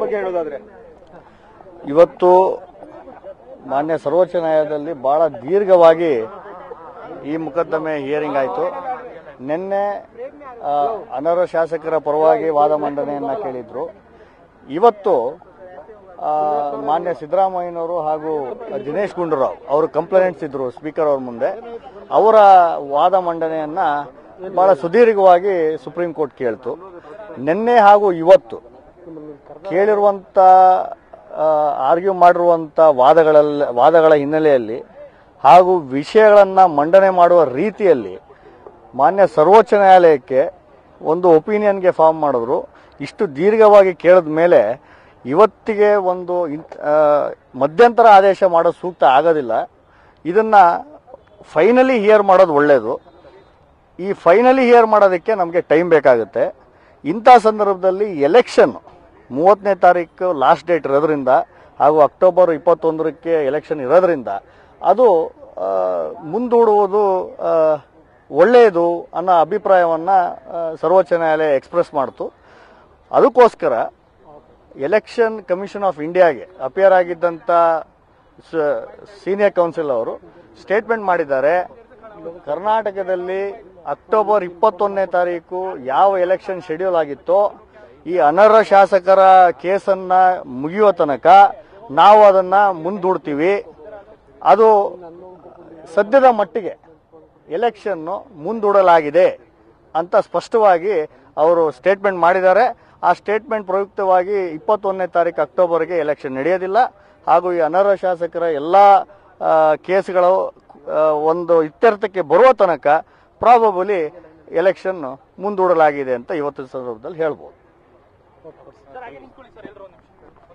ಬಗ್ಗೆ ಹೇಳೋದಾದ್ರೆ? ಇವತ್ತು ಮಾನ್ಯ ಸರ್ವೋಚ್ಚ ನ್ಯಾಯಾಲಯದಲ್ಲಿ ಬಹಳ ದೀರ್ಘವಾಗಿ ಈ ಮೊಕದ್ದಮೆ ಹಿಯರಿಂಗ್ ಆಯಿತು. ನಿನ್ನೆ ಅನರ್ಹ ಶಾಸಕರ ಪರವಾಗಿ ವಾದ ಮಂಡನೆಯನ್ನ ಕೇಳಿದ್ರು. ಇವತ್ತು ಮಾನ್ಯ ಸಿದ್ದರಾಮಯ್ಯನವರು ಹಾಗೂ ದಿನೇಶ್ ಗುಂಡೂರಾವ್ ಅವರು ಕಂಪ್ಲೇಂಟ್ಸ್ ಇದ್ರು ಸ್ಪೀಕರ್ ಅವ್ರ ಮುಂದೆ. ಅವರ ವಾದ ಮಂಡನೆಯನ್ನ ಬಹಳ ಸುದೀರ್ಘವಾಗಿ ಸುಪ್ರೀಂ ಕೋರ್ಟ್ ಕೇಳ್ತು. ನಿನ್ನೆ ಹಾಗೂ ಇವತ್ತು ಕೇಳಿರುವಂತ ಆರ್ಗ್ಯೂ ಮಾಡಿರುವಂತ ವಾದಗಳಲ್ಲಿ ವಾದಗಳ ಹಿನ್ನೆಲೆಯಲ್ಲಿ ಹಾಗೂ ವಿಷಯಗಳನ್ನ ಮಂಡನೆ ಮಾಡುವ ರೀತಿಯಲ್ಲಿ ಮಾನ್ಯ ಸರ್ವೋಚ್ಚ ನ್ಯಾಯಾಲಯಕ್ಕೆ ಒಂದು ಒಪಿನಿಯನ್ಗೆ ಫಾರ್ಮ್ ಮಾಡಿದ್ರು. ಇಷ್ಟು ದೀರ್ಘವಾಗಿ ಕೇಳಿದ ಮೇಲೆ ಇವತ್ತಿಗೆ ಒಂದು ಮಧ್ಯಂತರ ಆದೇಶ ಮಾಡೋದು ಸೂಕ್ತ ಆಗೋದಿಲ್ಲ. ಇದನ್ನ ಫೈನಲಿ ಹಿಯರ್ ಮಾಡೋದು ಒಳ್ಳೆಯದು ಈ ಫೈನಲಿ ಹಿಯರ್ ಮಾಡೋದಕ್ಕೆ ನಮಗೆ ಟೈಮ್ ಬೇಕಾಗುತ್ತೆ. ಇಂಥ ಸಂದರ್ಭದಲ್ಲಿ ಎಲೆಕ್ಷನ್ ಮೂವತ್ತನೇ ತಾರೀಕು ಲಾಸ್ಟ್ ಡೇಟ್ ಇರೋದ್ರಿಂದ ಹಾಗೂ ಅಕ್ಟೋಬರ್ ಇಪ್ಪತ್ತೊಂದರಕ್ಕೆ ಎಲೆಕ್ಷನ್ ಇರೋದ್ರಿಂದ ಅದು ಮುಂದೂಡುವುದು ಒಳ್ಳೆಯದು ಅನ್ನೋ ಅಭಿಪ್ರಾಯವನ್ನು ಸರ್ವೋಚ್ಚ ನ್ಯಾಯಾಲಯ ಎಕ್ಸ್ಪ್ರೆಸ್ ಮಾಡ್ತು. ಅದಕ್ಕೋಸ್ಕರ ಎಲೆಕ್ಷನ್ ಕಮಿಷನ್ ಆಫ್ ಇಂಡಿಯಾಗೆ ಅಪಿಯರ್ ಆಗಿದ್ದಂಥ ಸೀನಿಯರ್ ಕೌನ್ಸಿಲ್ ಅವರು ಸ್ಟೇಟ್ಮೆಂಟ್ ಮಾಡಿದ್ದಾರೆ. ಕರ್ನಾಟಕದಲ್ಲಿ ಅಕ್ಟೋಬರ್ ಇಪ್ಪತ್ತೊಂದನೇ ತಾರೀಕು ಯಾವ ಎಲೆಕ್ಷನ್ ಶೆಡ್ಯೂಲ್ ಆಗಿತ್ತೋ ಈ ಅನರ್ಹ ಶಾಸಕರ ಕೇಸನ್ನ ಮುಗಿಯುವ ತನಕ ನಾವು ಅದನ್ನ ಮುಂದೂಡ್ತೀವಿ. ಅದು ಸದ್ಯದ ಮಟ್ಟಿಗೆ ಎಲೆಕ್ಷನ್ ಮುಂದೂಡಲಾಗಿದೆ ಅಂತ ಸ್ಪಷ್ಟವಾಗಿ ಅವರು ಸ್ಟೇಟ್ಮೆಂಟ್ ಮಾಡಿದ್ದಾರೆ. ಆ ಸ್ಟೇಟ್ಮೆಂಟ್ ಪ್ರಯುಕ್ತವಾಗಿ ಇಪ್ಪತ್ತೊಂದನೇ ತಾರೀಕು ಅಕ್ಟೋಬರ್ಗೆ ಎಲೆಕ್ಷನ್ ನಡೆಯೋದಿಲ್ಲ. ಹಾಗೂ ಈ ಅನರ್ಹ ಶಾಸಕರ ಎಲ್ಲ ಕೇಸ್ಗಳು ಒಂದು ಇತ್ಯರ್ಥಕ್ಕೆ ಬರುವ ತನಕ ಪ್ರಾಬಬಲಿ ಎಲೆಕ್ಷನ್ ಮುಂದೂಡಲಾಗಿದೆ ಅಂತ ಇವತ್ತಿನ ಸಂದರ್ಭದಲ್ಲಿ ಹೇಳ್ಬೋದು. ಸರ್ ಹಾಗೆ ನಿಂತ್ಕೊಳ್ಳಿ ಸರ್ ಎಲ್ಲರೂ ಒಂದು ನಿಮಿಷ